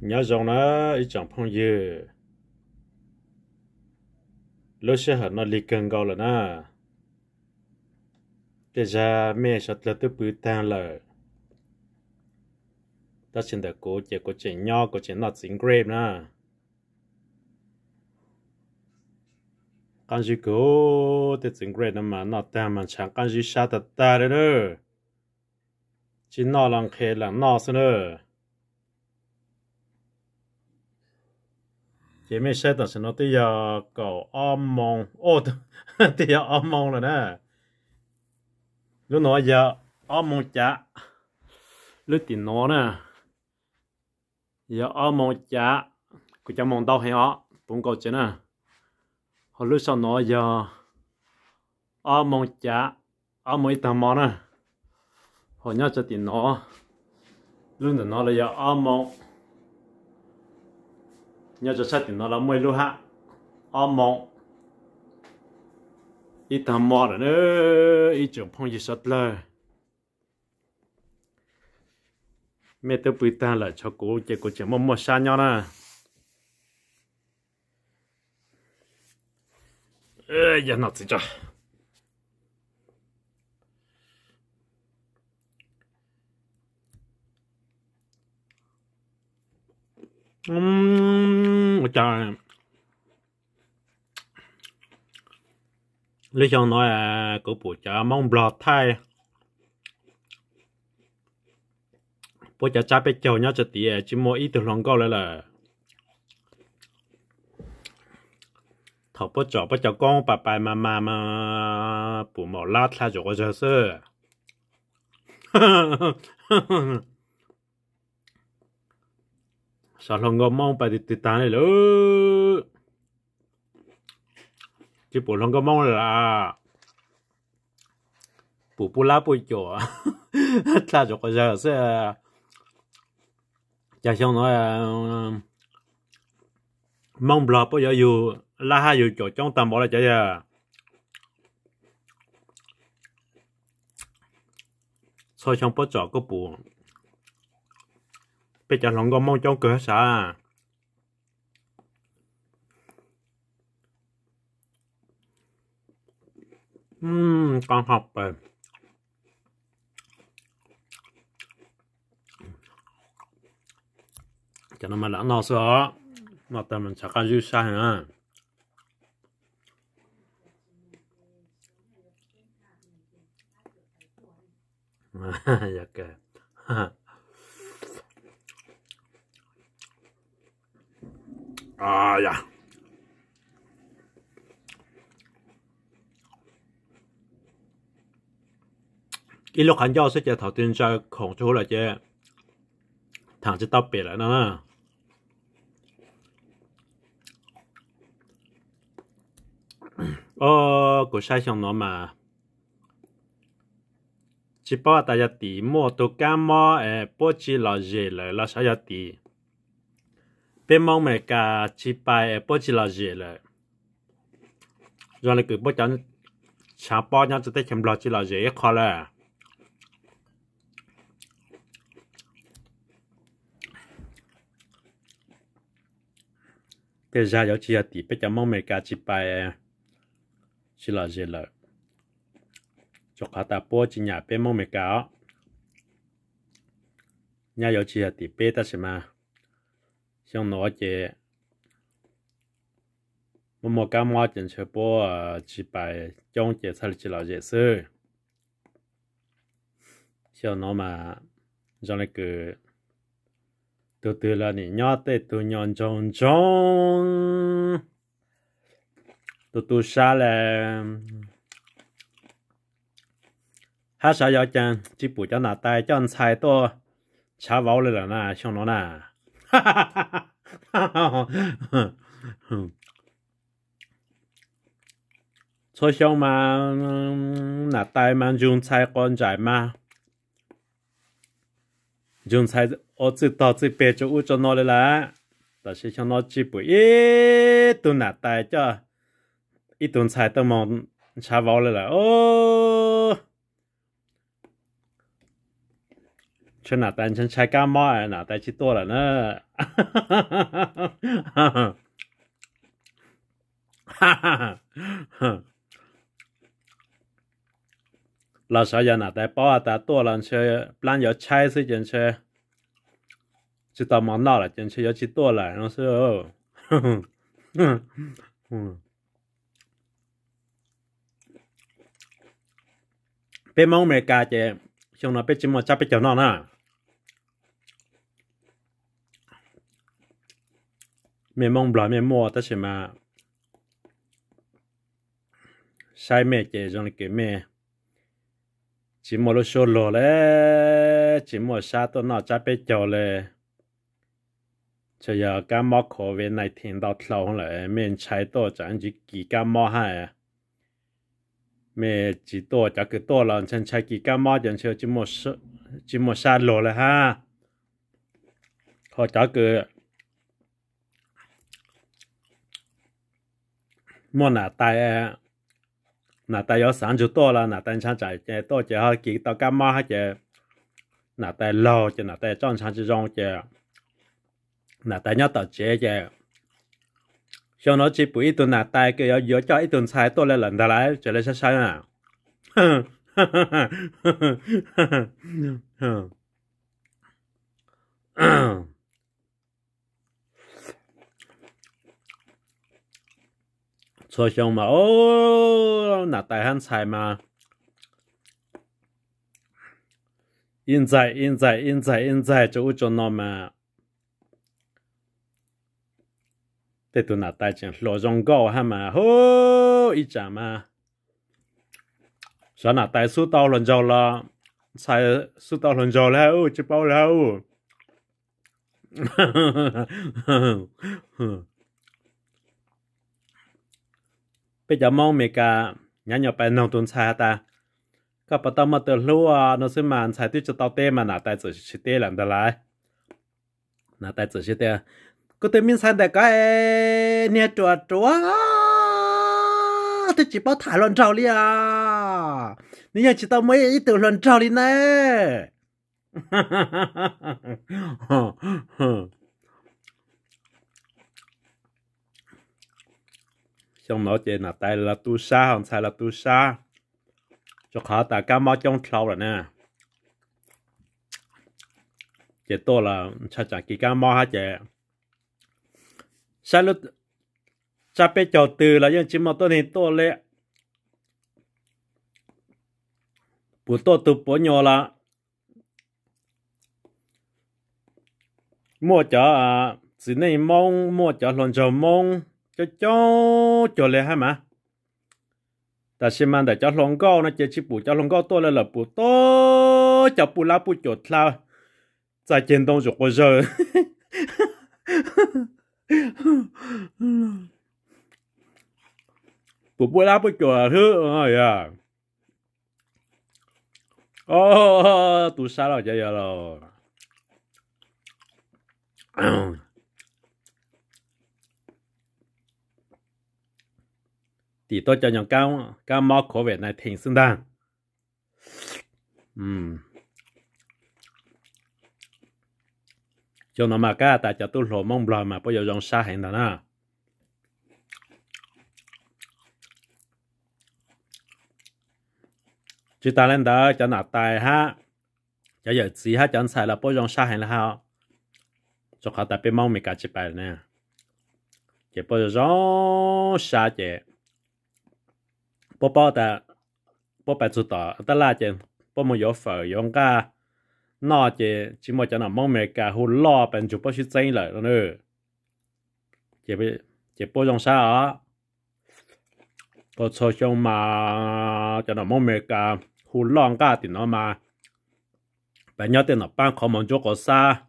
nhớ rằng nó ít chẳng phong dư lúc sẽ hẳn nó lì cần gạo là na để ra mẹ sẽ là tôi bự tan là ta xin được cố chỉ có chuyện nhỏ có chuyện nó chính grave na con gì cố để chính grave mà nó tan mà chẳng con gì sát ta đấy nữa chỉ nó lòng khe là nó xin nữa chị mới sẽ tao sẽ nói tới giờ cậu om mong ô, tới giờ ôm mong rồi nè lúc nói giờ ôm mong chả lúc tiền nó nè. Giờ ôm mong chả cứ cho mong đau hay ó cũng có chứ nè. Hồi lúc sau nói giờ ôm mong chả ôm mong ít tầm mong nè. Họ nhớ cho tiền nó lúc nó là giờ ôm mong nhớ cho sát nó là mười lô hạ. Ở mộng ít thằng mò rồi nữa ít chồng phong gì sát lơ. Mẹ tôi bự ta là cho cô chỉ cô chỉ mong mong xa nhau nè ê, giờ nó chỉ cho. Ừm, trời lý do nói là của bộ chả mong blọt thay. Bộ chả cha bé châu nhá cho tí à, chỉ mua ít từ lòng câu lại là thọ bộ chả bộ chả con bà bà mà mà mà bộ mỏ lát thay cho có giờ sơ sao lòng ngom mong bà thì tự tán này nữa chứ bộ lòng ngom mong là bố bố lá bố chỗ ta cho có giờ sẽ cha xong nói mong bà bố giờ dù la ha dù chỗ trong tầm bỏ là chả giờ soi trong bó chỗ có bố bây giờ lòng con mong cho cửa xã à. Ừm, con học rồi cho nó mà đã no sợ nó tầm mình chắc ăn dư sai hả? Dạ kìa. à dạ. Cái lúc hắn giao sẽ cho thảo tiên ra khổng chú là chứ thằng chỉ tao biệt lại nó ờ của sai xong nó mà. Chỉ bảo đại gia tí mua đồ cam mua ờ bố chỉ là gì lại là sao gia tí bên mong mẹ cả chỉ bài bố chỉ là gì là rồi là cứ bố chẳng chả bó nhau cho tới chấm lo chỉ là gì khó là cái ra có chỉ là tỷ bây giờ mong mẹ cả chỉ bài chỉ là gì là cho khá ta bố chỉ nhà bên mong mẹ cả nhà có chỉ là tỷ bây ta xem mà xong cái ờ, chỉ trong chỉ là xong mà từ là nị nhỏ tê từ nhọn trông trông từ từ xa là hát sao giờ chẳng chỉ bù cho nà tay cho anh xài to. Chả vào lên là nà. xong nó na cho xong mà nà tay mà dùng xài con giải mà dùng xài ở chỉ tao chỉ bé cho u cho nó lên là ta sẽ cho nó chỉ bù ê tu nà tay cho ít tuần xài tao mong chả vào lên là ô cho nà tay chân trái cá mò nà tay chỉ to là nó là sao giờ nà tay bỏ ta to lần chơi plan giờ trái sự chân chơi chỉ tao món nào là chân chơi giờ chỉ to là nó sẽ bên mong mẹ cả chị xong nó bên chỉ một chắc bên chỗ nó nè mẹ mong bla mẹ mua tất nhiên mà sai mẹ chị trong cái mẹ chỉ một lúc số lò lẽ chỉ một sa tôi nó chắc bên chỗ lẽ cho giờ cái mỏ khổ về này thiên đạo lâu lại mình chạy tổ chẳng chỉ kỳ cái mỏ hay mẹ chỉ tổ cho cái tổ là chân chạy kỳ cái mỏ chẳng chỉ một chỉ một sa lò lại mẹ mong bà mẹ mua nà tay nà tay có sản chút to là nà tay chẳng chạy chạy to chỉ họ kỳ tao cái mỏ hay chỉ nà tay lâu chỉ nà tay trong chẳng chỉ rong chỉ nà tay nhớ tờ chế chế cho nó chỉ bụi tuần nà tay cái yếu yếu cho chỉ tuần sai tôi lên ha. Đó lại trở 莫那带诶，那带有三就多了，那带像在这多就好，几到干嘛这，那带老就那带正常之中这，那带要到这这，像那只不一顿那带个要要叫一顿菜多了冷的来，这里是啥啊？哼哼哼哼哼哼哼哼。坐上嘛，哦，那大汉菜嘛。现在，现在，现在，现在，就做那嘛。这都那大件罗中高哈嘛，吼一家嘛。说那大苏到伦州了，菜苏到伦州了，哦，就包了，哦。哈哈哈哈哈。bây giờ mong mẹ cả nhà nhỏ bé nông thôn xa ta. Các bà tao mà từ lâu à ờ, nó sẽ mà xài tiêu cho tao tê mà nãy tại chỉ chỉ tê làm được lại nãy tại chỉ chỉ tê. Cứ thể mình xài đại cái nè chùa chùa tôi chỉ bảo thải lần trâu đi à. Nếu như chỉ tao mới ít từ lần trâu đi nè. chúng nó chỉ là tay là tu sa không sai là tu sa cho khó ta cá máu trong sâu rồi nè. Chỉ to là cha chắn cái cá máu ha chị? Sai lúc cha bé cho từ là những chỉ mà tôi nên to lệ bữa to từ bữa nhỏ là mua cho à chỉ nên mong mua cho lần cho mong cho cho cho lẽ hả mà ta xem mà để cho lòng cao nó chỉ chỉ bù cho lòng cao tôi là là bù to cho bù lá bù chuột lao tại trên đông rồi bây giờ. Bù bù lá bố chuột thứ ơi à. Ô tụ sao rồi chơi rồi. Thì tôi cho những cao cao mò khổ về này 挺 xứng đáng. Um, cho nó mà cả tại cho tôi lộ mong bò mà bây giờ dòng xa hẹn đó nè. Chỉ ta lên đó cho nạp tài ha. Cho giờ chỉ ha chọn xài là bây giờ xa hẹn là ha cho họ tại bên mong mình cả chỉ bài nè. Chỉ bây giờ bố bảo ta bố bài chủ tỏ ta là chỉ bố một yếu phở yếu ca nó chỉ chỉ cho nó mong mẹ cả hồ lo bên chụp bao nhiêu giây lại đó chỉ chỉ bao trong sao có cho trong mà cho nó mong mẹ cả hồ lo cả thì nó mà bên nhau thì là ban khó mong cho có xa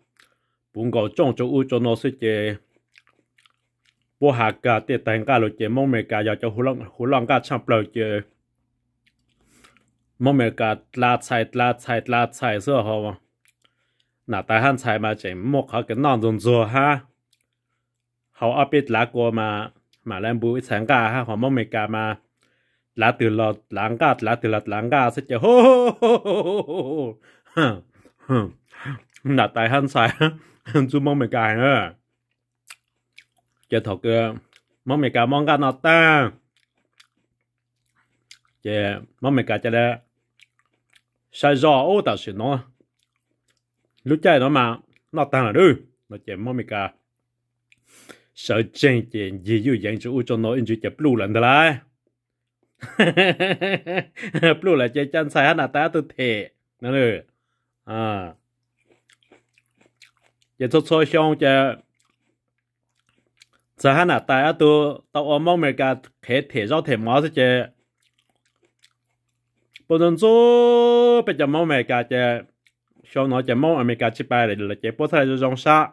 bốn cái trong chỗ u cho nó sẽ chỉ bố hạ cả tiền tiền cả lo chỉ mong mẹ cả giờ cho hú long hú long cả chăm lo chỉ mong mẹ cả la chạy la chạy la chạy sợ hả mà nà tại hắn chạy mà chỉ một họ cái non dùng rùa ha. Hậu ở biết lá qua mà mà lên bụi sáng cả ha. Hoặc mong mẹ cả mà lá từ lọt láng cả lá từ lọt láng cả sẽ chờ hô hô hô hô hô là tại hắn sai chú mong mẹ cả nữa chơi thọ cơ mong mày cài mong cái nó ta. Chờ mong mày cài cho đấy sai rõ ô, tao xin nó. Lúc chơi nó mà nó ta là đư nó chờ mong mày cài sợ chen chen gì yêu dạng chú cho nó, in chú chụp blue lần đó lại blue là chơi chân sai hắn là ta tôi thề. Nó nữa à. Giờ cho cho xong giờ giờ hắn là tại tu tàu ở mong mẹ cả thể thể giao thể máu chứ. Bây giờ cho bây giờ mong mình cả chứ. Sau nó chứ mong mình cả chỉ bài là chứ bố thay cho rong sa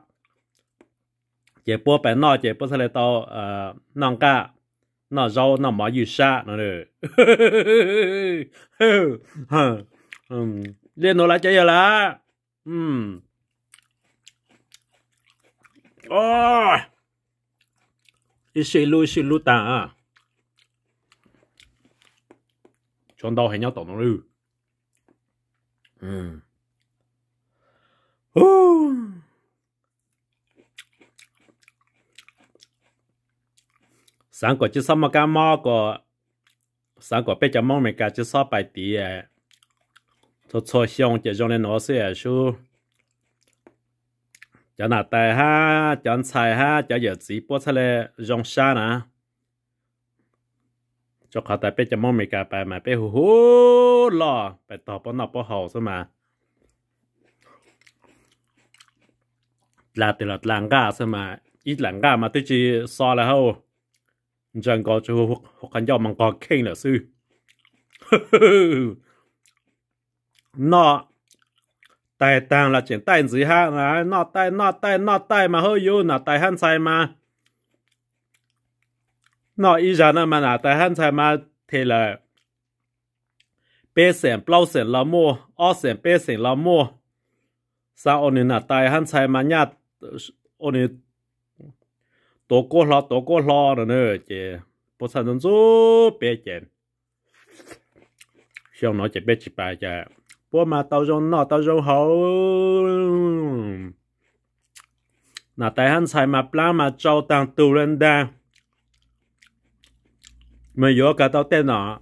chứ bố bài nó chứ bố thay tàu ờ nòng cả nó rau nó máu yêu sa nó nữa lên nó lại chơi là, ừm. Oh ít lu ít lu ta à. Chọn đầu hay nhau tổng nó lưu ừ. Sáng có chỉ sao mà cái mò có sáng có bây giờ mong mình cái chỉ sao bài tí à. Cho cho xong chỉ cho nên nó sẽ số cho nà tài ha cho xài ha cho giờ chỉ bố thay lệ rong xa nè cho khó tài bây cho mong mình cả bài mà bây hú hú lo bài tỏ bó nọ bó hậu sao mà. Là từ là làng gà sao mà, ít làng gà mà tôi chỉ so là hậu chẳng có chú hoặc khăn giả mang có kênh là sư nó tài tàng là chuyện tài gì ha? Là nó tài nó tài nó tài mà hơi yêu nó tài hắn sai mà. Nó ý ra nó mà là tài hắn sai mà, thì là bê sen bao sen là mua ở sen bê sen là mua. Sao ông là tài hắn sai mà nhát ông tổ cô lo, tổ cô lo rồi nữa chứ bố sản xuất bê chén xong nó chỉ bê chỉ bài chứ bố mà tao rong nọ tao rong hậu nà tại hắn xài mà plá mà trâu tăng tù lên đa. Mà yếu cả tao tên nọ.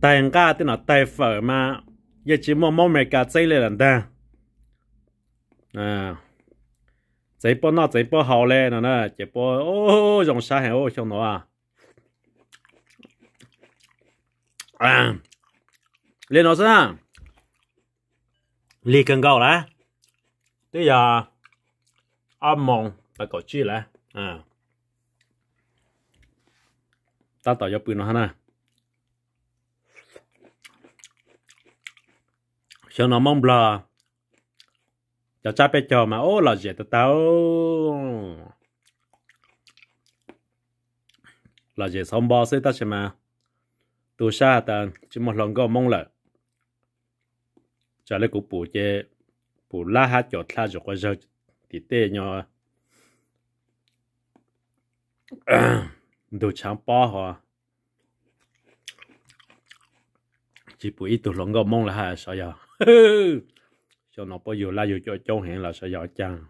Tại anh ca tên nọ tại phở mà. Giờ chỉ mong mong mẹ cả chơi lên đa. À. Chơi bố nọ chơi bố hậu lên nè nè. Chỉ bố, ô rong sa hẹn ô, xong nó à. À lên nó sao lì cần gạo lá bây giờ, âm mong ta có chi lá à. Ta tạo cho bình nó hả cho nó mong bờ. Cho cha bé cho mà, ô, là gì tao tao. Là gì xong bao sẽ ta xem mà. Tu sa ta, chỉ một lần có mong lại cho lấy cũng bù chế bù la ha cho tha cho qua giờ thì tê nhỏ đồ chẳng bỏ họ chỉ bù ít tu lòng có mong là ha sao giờ cho nó bao giờ la giờ cho cho hẹn là sao giờ chăng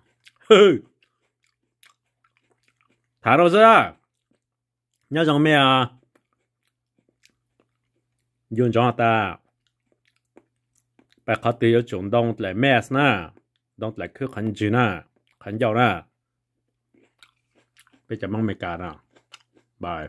thả đâu ra nhớ rằng mẹ à dùng cho ta. ปกตียจงดองแต่แมสนะดองแต่คือขันจีนะขันเยาวนะไปจะมั่งเมกานะบาย